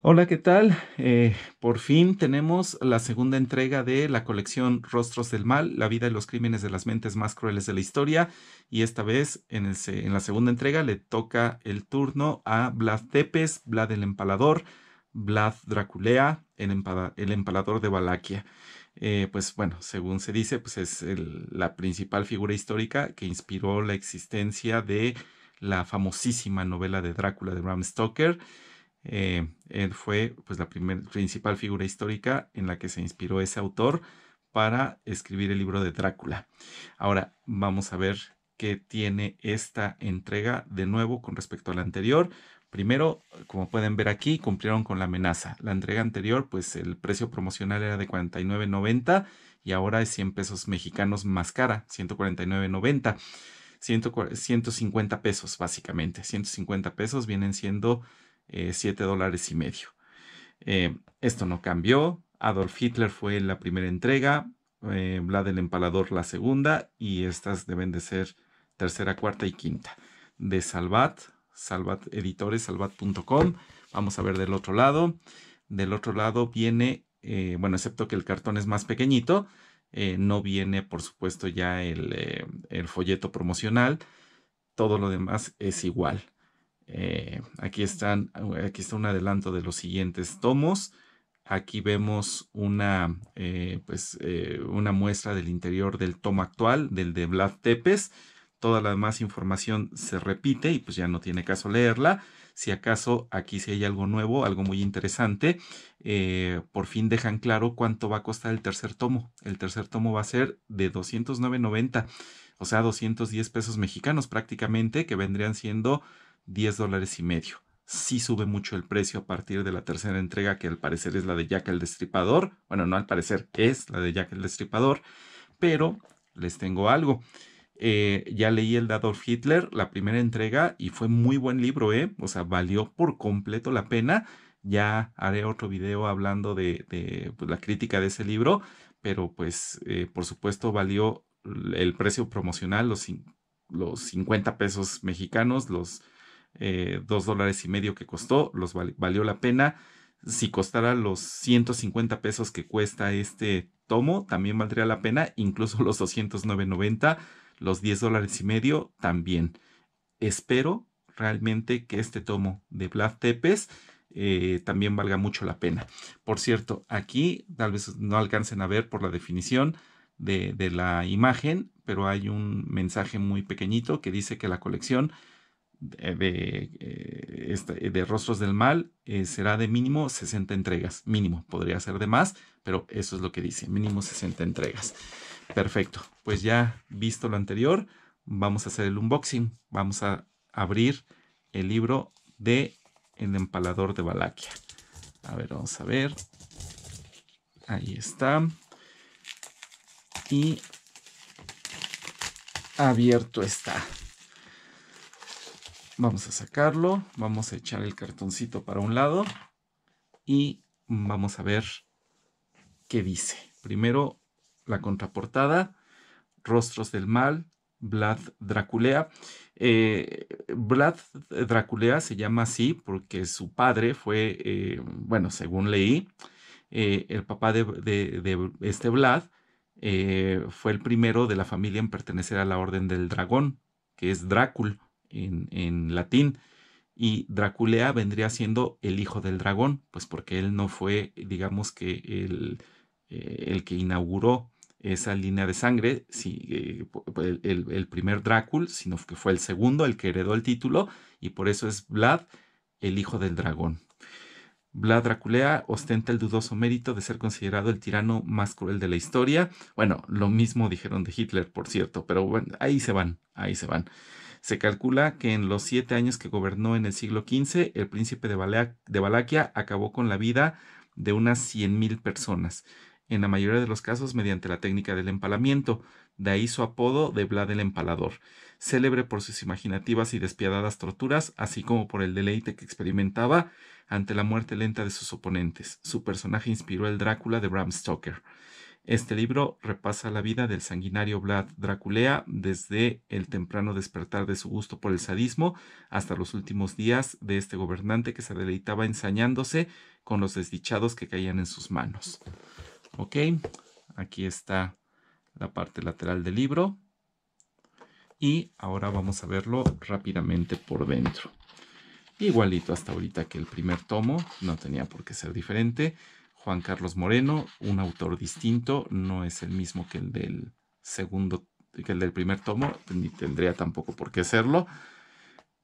Hola, ¿qué tal? Eh, por fin tenemos la segunda entrega de la colección Rostros del Mal, la vida y los crímenes de las mentes más crueles de la historia. Y esta vez, en, la segunda entrega, le toca el turno a Vlad Tepes, Vlad el Empalador, Vlad Draculea, el, Empalador de Valaquia. Eh, pues bueno, según se dice, pues es la principal figura histórica que inspiró la existencia de la famosísima novela de Drácula de Bram Stoker eh, él fue pues, la principal figura histórica en la que se inspiró ese autor para escribir el libro de Drácula. Ahora vamos a ver qué tiene esta entrega de nuevo con respecto a la anterior. Primero, como pueden ver aquí, cumplieron con la amenaza. La entrega anterior, pues el precio promocional era de 49.90 y ahora es 100 pesos mexicanos más cara, 149.90. 150 pesos básicamente. 150 pesos vienen siendo 7 eh, dólares y medio. Eh, esto no cambió. Adolf Hitler fue la primera entrega, eh, Vlad el Empalador la segunda y estas deben de ser tercera, cuarta y quinta. De Salvat, Salvat Editores, salvat.com. Vamos a ver del otro lado. Del otro lado viene, bueno, excepto que el cartón es más pequeñito, no viene, por supuesto, ya el folleto promocional. Todo lo demás es igual. Eh, aquí, están, aquí está un adelanto de los siguientes tomos. Aquí vemos una, eh, pues, eh, una muestra del interior del tomo actual, del de Vlad Tepes. Toda la demás información se repite y pues ya no tiene caso leerla. Si acaso aquí sí hay algo nuevo, algo muy interesante, por fin dejan claro cuánto va a costar el tercer tomo. El tercer tomo va a ser de 209.90, o sea, 210 pesos mexicanos prácticamente, que vendrían siendo 10 dólares y medio. Sí sube mucho el precio a partir de la tercera entrega, que al parecer es la de Jack el Destripador. Bueno, no al parecer, es la de Jack el Destripador. Pero les tengo algo. Eh, ya leí el de Hitler, la primera entrega, y fue muy buen libro, ¿eh? O sea, valió por completo la pena. Ya haré otro video hablando de, pues, la crítica de ese libro, pero pues eh, por supuesto valió el precio promocional, los, los 50 pesos mexicanos, los eh, dos dólares y medio que costó, los valió la pena. Si costara los 150 pesos que cuesta este tomo, también valdría la pena, incluso los 209.90, los 10 dólares y medio también. Espero realmente que este tomo de Vlad Tepes eh, también valga mucho la pena. Por cierto, aquí tal vez no alcancen a ver por la definición de, de la imagen, pero hay un mensaje muy pequeñito que dice que la colección de, eh, de Rostros del Mal eh, será de mínimo 60 entregas. Mínimo, podría ser de más, pero eso es lo que dice, mínimo 60 entregas. Perfecto, pues ya visto lo anterior, vamos a hacer el unboxing. Vamos a abrir el libro de El Empalador de Valaquia. A ver, vamos a ver. Ahí está. Y abierto está. Vamos a sacarlo, vamos a echar el cartoncito para un lado y vamos a ver qué dice. Primero la contraportada, Rostros del Mal, Vlad Draculea. Eh, Vlad Draculea se llama así porque su padre fue, eh, bueno, según leí, eh, el papá de, este Vlad fue el primero de la familia en pertenecer a la Orden del Dragón, que es Drácul en, latín. Y Draculea vendría siendo el hijo del dragón, pues porque él no fue, digamos que, el, eh, el que inauguró esa línea de sangre, si, eh, el, primer Drácul, sino que fue el segundo el que heredó el título, y por eso es Vlad, el hijo del dragón. Vlad Draculea ostenta el dudoso mérito de ser considerado el tirano más cruel de la historia. Bueno, lo mismo dijeron de Hitler, por cierto, pero bueno, ahí se van, ahí se van. Se calcula que en los siete años que gobernó en el siglo XV, el príncipe de, Valaquia acabó con la vida de unas 100.000 personas, en la mayoría de los casos mediante la técnica del empalamiento, de ahí su apodo de Vlad el Empalador, célebre por sus imaginativas y despiadadas torturas, así como por el deleite que experimentaba ante la muerte lenta de sus oponentes. Su personaje inspiró el Drácula de Bram Stoker. Este libro repasa la vida del sanguinario Vlad Draculea desde el temprano despertar de su gusto por el sadismo hasta los últimos días de este gobernante que se deleitaba ensañándose con los desdichados que caían en sus manos. Ok, aquí está la parte lateral del libro y ahora vamos a verlo rápidamente por dentro. Igualito hasta ahorita que el primer tomo, no tenía por qué ser diferente. Juan Carlos Moreno, un autor distinto, no es el mismo que el del segundo, que el del primer tomo, ni tendría tampoco por qué serlo.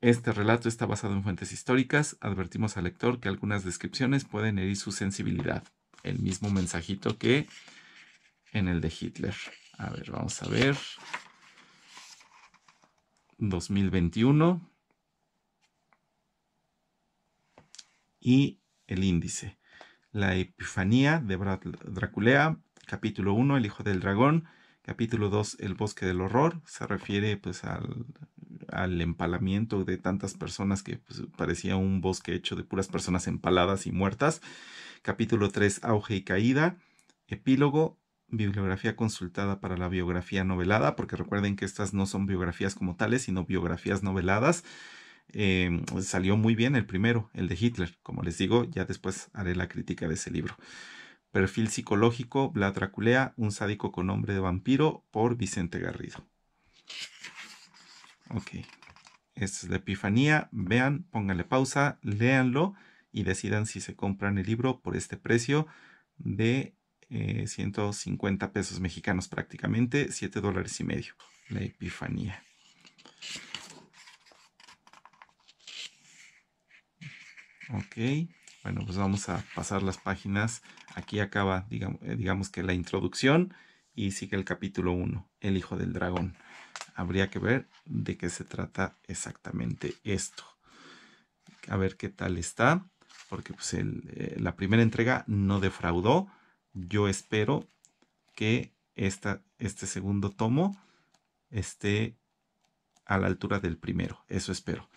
Este relato está basado en fuentes históricas. Advertimos al lector que algunas descripciones pueden herir su sensibilidad. El mismo mensajito que en el de Hitler. A ver, vamos a ver. 2021. Y el índice. La Epifanía de Draculea, capítulo 1, El Hijo del Dragón, capítulo 2, El Bosque del Horror, se refiere pues al, empalamiento de tantas personas que pues, parecía un bosque hecho de puras personas empaladas y muertas, capítulo 3, Auge y Caída, epílogo, bibliografía consultada para la biografía novelada, porque recuerden que estas no son biografías como tales, sino biografías noveladas, eh, salió muy bien el primero, el de Hitler. Como les digo, ya después haré la crítica de ese libro. Perfil psicológico, Vlad Draculea, un sádico con nombre de vampiro, por Vicente Garrido. Ok, esta es la epifanía. Vean, pónganle pausa, léanlo y decidan si se compran el libro por este precio de 150 eh, pesos mexicanos prácticamente, 7 dólares y medio. La epifanía. Ok, bueno, pues vamos a pasar las páginas. Aquí acaba, digamos, eh, digamos que la introducción y sigue el capítulo 1, El Hijo del Dragón. Habría que ver de qué se trata exactamente esto. A ver qué tal está, porque pues eh, la primera entrega no defraudó. Yo espero que esta, este segundo tomo esté a la altura del primero. Eso espero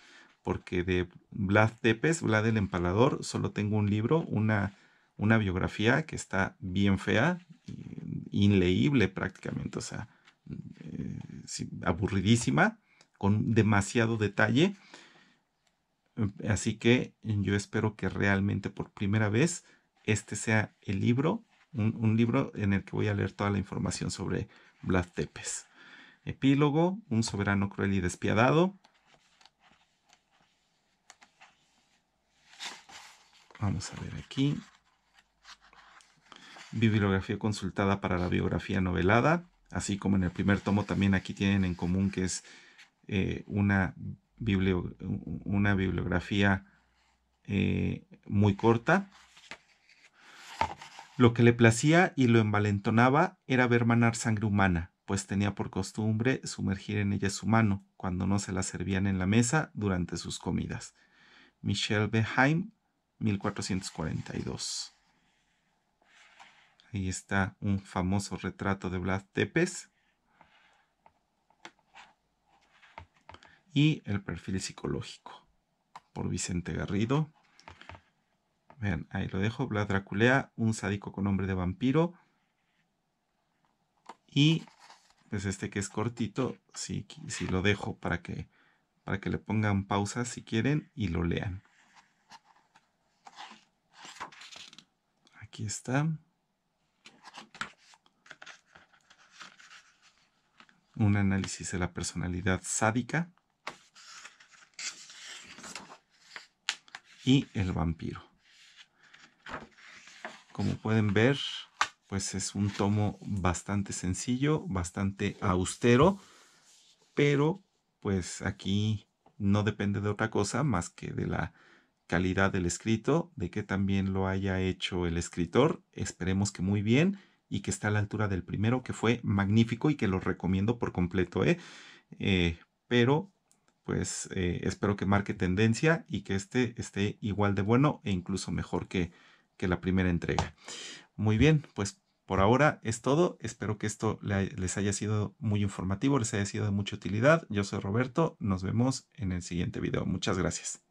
porque de Vlad Tepes, Vlad el Empalador, solo tengo un libro, una, una biografía que está bien fea, inleíble prácticamente, o sea, eh, aburridísima, con demasiado detalle. Así que yo espero que realmente por primera vez este sea el libro, un, un libro en el que voy a leer toda la información sobre Vlad Tepes. Epílogo, un soberano cruel y despiadado, Vamos a ver aquí. Bibliografía consultada para la biografía novelada. Así como en el primer tomo también aquí tienen en común que es eh, una, bibliografía eh, muy corta. Lo que le placía y lo envalentonaba era ver manar sangre humana, pues tenía por costumbre sumergir en ella su mano cuando no se la servían en la mesa durante sus comidas. Michel Beheim 1442. Ahí está un famoso retrato de Vlad Tepes. Y el perfil psicológico por Vicente Garrido. Vean, ahí lo dejo. Vlad Draculea, un sádico con nombre de vampiro. Y pues este que es cortito, sí, sí lo dejo para que, para que le pongan pausa si quieren y lo lean. Aquí está. Un análisis de la personalidad sádica. Y el vampiro. Como pueden ver, pues es un tomo bastante sencillo, bastante austero, pero pues aquí no depende de otra cosa más que de la calidad del escrito, de que también lo haya hecho el escritor, esperemos que muy bien y que está a la altura del primero, que fue magnífico y que lo recomiendo por completo, ¿eh? eh pero pues eh, espero que marque tendencia y que este esté igual de bueno e incluso mejor que, que la primera entrega. Muy bien, pues por ahora es todo. Espero que esto les haya sido muy informativo, les haya sido de mucha utilidad. Yo soy Roberto. Nos vemos en el siguiente video. Muchas gracias.